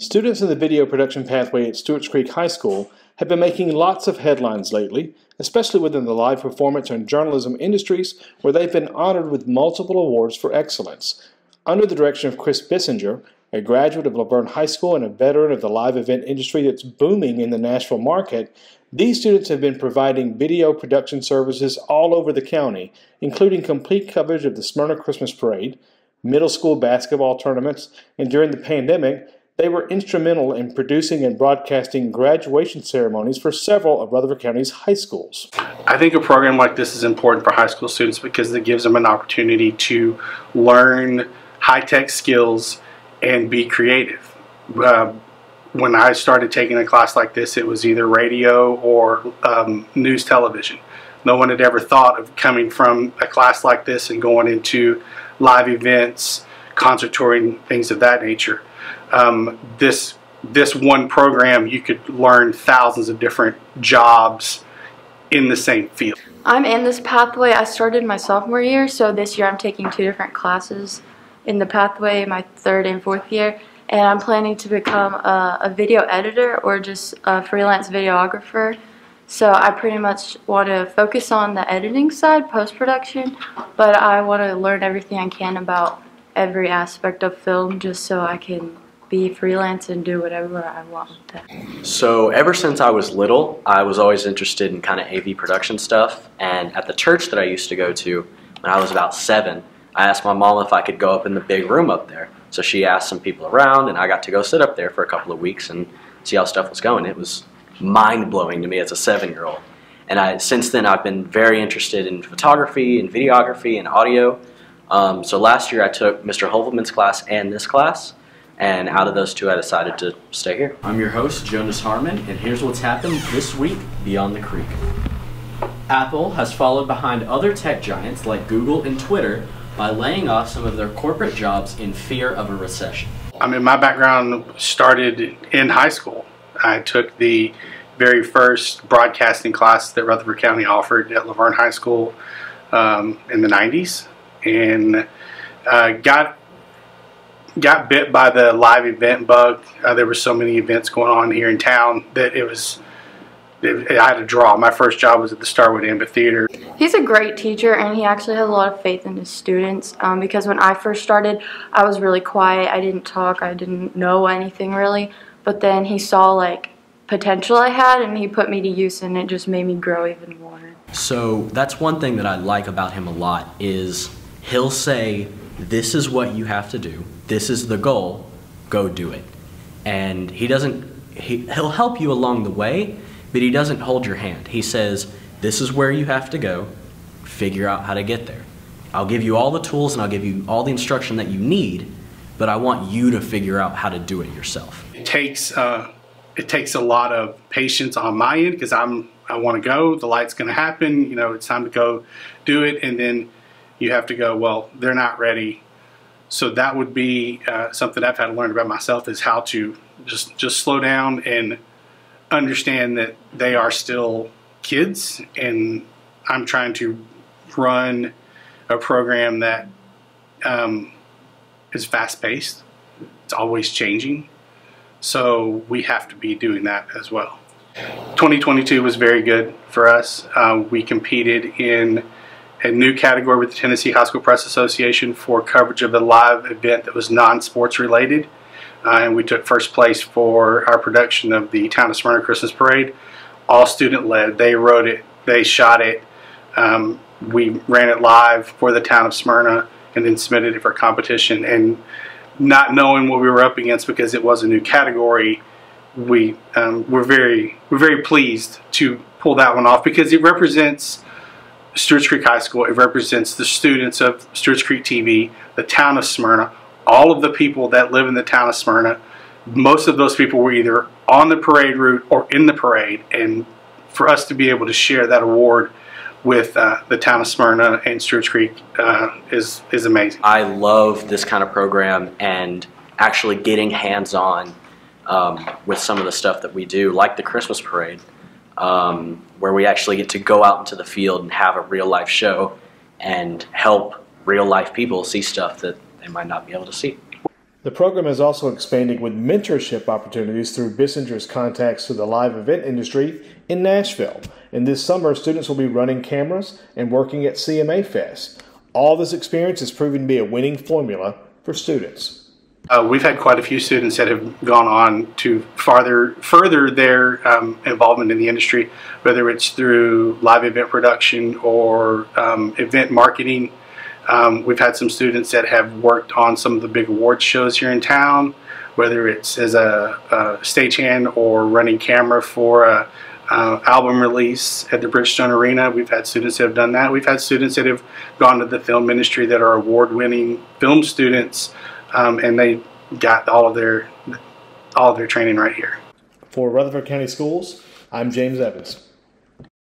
Students in the video production pathway at Stewart's Creek High School have been making lots of headlines lately, especially within the live performance and journalism industries where they've been honored with multiple awards for excellence. Under the direction of Chris Bissinger, a graduate of La Vergne High School and a veteran of the live event industry that's booming in the Nashville market, these students have been providing video production services all over the county, including complete coverage of the Smyrna Christmas Parade, middle school basketball tournaments, and during the pandemic, they were instrumental in producing and broadcasting graduation ceremonies for several of Rutherford County's high schools. I think a program like this is important for high school students because it gives them an opportunity to learn high tech skills and be creative. Uh, when I started taking a class like this, it was either radio or um, news television. No one had ever thought of coming from a class like this and going into live events, concert touring, things of that nature. Um, this this one program, you could learn thousands of different jobs in the same field. I'm in this pathway. I started my sophomore year, so this year I'm taking two different classes in the pathway, my third and fourth year and I'm planning to become a, a, video editor or just a freelance videographer. So I pretty much want to focus on the editing side, post-production, but I want to learn everything I can about every aspect of film just so I can be freelance and do whatever I want. So ever since I was little, I was always interested in kind of AV production stuff. And at the church that I used to go to, when I was about seven, I asked my mom if I could go up in the big room up there. So she asked some people around, and I got to go sit up there for a couple of weeks and see how stuff was going. It was mind blowing to me as a seven year old. And I, since then, I've been very interested in photography and videography and audio. Um, so last year, I took Mr. Hovelman's class and this class. And out of those two, I decided to stay here. I'm your host, Jonas Harmon, and here's what's happened this week beyond the creek. Apple has followed behind other tech giants like Google and Twitter by laying off some of their corporate jobs in fear of a recession. I mean, my background started in high school. I took the very first broadcasting class that Rutherford County offered at La Vergne High School um, in the 90s and uh, got got bit by the live event bug. Uh, there were so many events going on here in town that it was I had to draw. My first job was at the Starwood Amphitheater. He's a great teacher and he actually has a lot of faith in his students um, because when I first started, I was really quiet. I didn't talk. I didn't know anything really. But then he saw like potential I had and he put me to use and it just made me grow even more. So that's one thing that I like about him a lot is he'll say, this is what you have to do. This is the goal. Go do it. And he doesn't, he, he'll help you along the way, but he doesn't hold your hand. He says, This is where you have to go, figure out how to get there. I'll give you all the tools and I'll give you all the instruction that you need, but I want you to figure out how to do it yourself. It takes, uh, it takes a lot of patience on my end because I'm I want to go, the light's going to happen, you know, it's time to go do it, and then you have to go, well, they're not ready. So that would be uh, something I've had to learn about myself is how to just just slow down and understand that they are still kids and I'm trying to run a program that um, is fast paced. It's always changing. So we have to be doing that as well. 2022 was very good for us. Uh, we competed in a new category with the Tennessee High School Press Association for coverage of a live event that was non-sports related uh, and we took first place for our production of the Town of Smyrna Christmas Parade. All student led. They wrote it, they shot it. Um, we ran it live for the Town of Smyrna and then submitted it for competition. And not knowing what we were up against because it was a new category, we um, were very we're very pleased to pull that one off because it represents Stewart's Creek High School. It represents the students of Stewart's Creek TV, the town of Smyrna, all of the people that live in the town of Smyrna, most of those people were either on the parade route or in the parade. And for us to be able to share that award with uh, the town of Smyrna and Stewart's Creek uh, is, is amazing. I love this kind of program and actually getting hands-on um, with some of the stuff that we do, like the Christmas parade, um, where we actually get to go out into the field and have a real-life show and help real-life people see stuff that they might not be able to see. The program is also expanding with mentorship opportunities through Bissinger's contacts to the live event industry in Nashville. And this summer, students will be running cameras and working at CMA Fest. All this experience has proven to be a winning formula for students. Uh, we've had quite a few students that have gone on to farther further their um, involvement in the industry, whether it's through live event production or um, event marketing. Um, we've had some students that have worked on some of the big awards shows here in town, whether it's as a, a stagehand or running camera for a, album release at the Bridgestone Arena. We've had students that have done that. We've had students that have gone to the film industry that are award-winning film students, um, and they got all of their all of their training right here. For Rutherford County Schools, I'm James Evans.